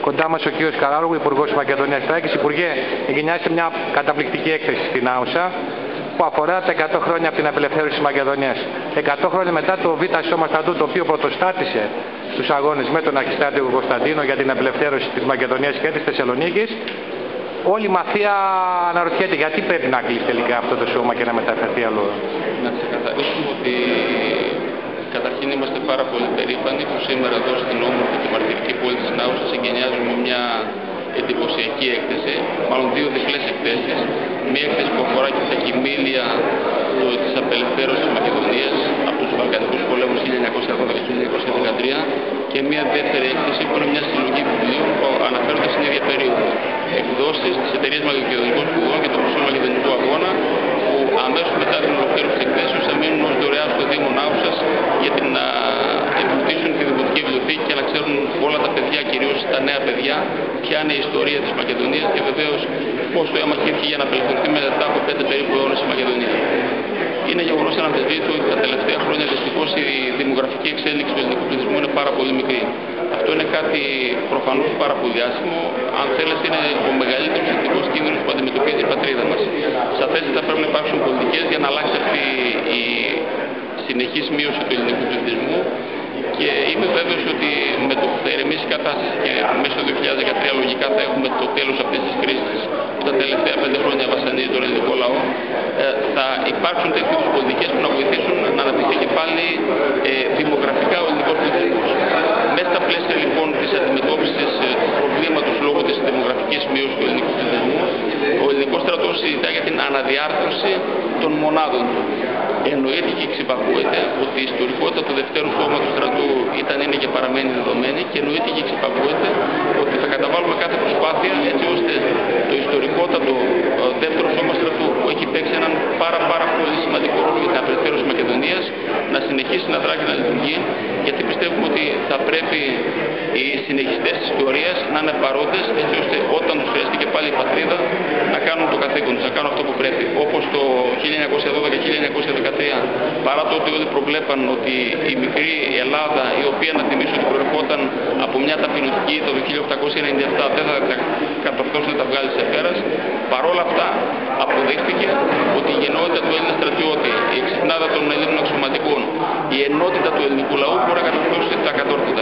Κοντά μας ο κ. Καράλογου, Υπουργός της Μακεδονίας Τράκης. Υπουργέ, εγκαινιάστε μια καταπληκτική έκθεση στην Άουσα που αφορά τα 100 χρόνια από την απελευθέρωση της Μακεδονίας. 100 χρόνια μετά το Β' Σώμα Στρατού, το οποίο πρωτοστάτησε στους αγώνες με τον Αρχιστράτηγο Κωνσταντίνο για την απελευθέρωση της Μακεδονίας και της Θεσσαλονίκης, όλη η μαθία αναρωτιέται γιατί πρέπει να κλείσει τελικά αυτό το σώμα και να μεταφερθεί αλλού. Να ξεκαθαρίσουμε ότι καταρχήν είμαστε πάρα πολύ περήφανοι που σήμερα εδώ στην όμορφη και μαρτυρική πόλη της Νάουσας εγκαινιάζουμε μια εντυπωσιακή έκθεση, μάλλον δύο διπλές εκθέσεις. Μία έκθεση που αφορά και τα κοιμήλια της απελευθέρωσης της Μακεδονίας από τους Βαλκανικούς πολέμους 1912-1913 και μία δεύτερη έκθεση που είναι μια συλλογή βιβλίων που αναφέρονται στην ίδια περίοδο. Εκδόσεις της εταιρείας Μακεδονικών Σπουδών και του Μουσείου Μακεδονικού Αγώνα που αμέσως μετά την ολοκλήρωση της εκθέσεως θα μείνουν ως δωρεά στο Δήμο Νάουσας για την να εμπλουτίσουν τη δημοτική βιβλιοθήκη και να ξέρουν όλα τα παιδιά, κυρίως τα νέα παιδιά, ποια είναι η ιστορία της Μακεδονίας και βεβαίως πόσο αίμα χύθηκε για να απελευθερωθεί μετά από πέντε περίπου αιώνες η Μακεδονία. Είναι γεγονός αναμφισβήτητο ότι τα τελευταία χρόνια δυστυχώς η δημογραφική εξέλιξη του ελληνικού πληθυσμού είναι πάρα πολύ μικρή. Αυτό είναι κάτι προφανώς πάρα πολύ άσχημο. Αν θέλετε είναι ο μεγαλύτερος ηθικός κίνδυνος που αντιμετωπίζει η πατρίδα μας. Σαφέστατα πρέπει να υπάρξουν πολιτικές για να αλλάξει αυτή η συνεχής μείωση του ελληνικού πληθυσμού και είμαι βέβαιος ότι με το που θα ηρεμήσει η κατάσταση και μέσα στο 2013 λογικά θα έχουμε το τέλος αυτής της κρίσης που τα τελευταία πέντε χρόνια βασανίζει τον ελληνικό λαό ε, θα υπάρξουν τέτοιου πολιτικές που να βοηθήσουν να αναπτυχθεί και πάλι ε, δημογραφικά ο ελληνικός πληθυσμός. Μέσα στα πλαίσια λοιπόν της αντιμετώπισης ε, του προβλήματος λόγω της δημογραφικής μείωσης του ελληνικού πληθυσμού ο ελληνικός στρατός συζητά για την αναδιάρθρωση των μονάδων του. Εννοείται και εξυπακούεται ότι η ιστορικότητα του δευτέρου σώμα του στρατού ήταν, είναι και παραμένει δεδομένη και εννοείται και εξυπακούεται ότι θα καταβάλουμε κάθε προσπάθεια έτσι ώστε το ιστορικότατο ε, δεύτερο σώμα στρατού που έχει παίξει έναν πάρα, πάρα πολύ σημαντικό ρόλο για την απελευθέρωση της Μακεδονίας να συνεχίσει να δράσει να λειτουργεί γιατί πιστεύουμε ότι θα πρέπει οι συνεχιστές της ιστορίας να είναι παρόντες έτσι ώστε όταν τους χρειαστεί και πάλι η πατρίδα να κάνουν το καθήκον τους, να κάνουν αυτό που πρέπει. Όπως το 1912 και 1913 παρά το ότι όλοι προβλέπαν ότι η μικρή Ελλάδα η οποία να θυμίσω ότι προερχόταν από μια ταπεινωτική το 1897 δεν θα κατορθώσει να τα βγάλεις σε πέρας παρόλα αυτά αποδείχθηκε ότι η γενναιότητα του Έλληνα στρατιώτη, η εξυπνάδα των Ελλήνων αξιωματικών, η ενότητα του ελληνικού λαού μπορεί να κατορθώσει τα κατόρθωτα.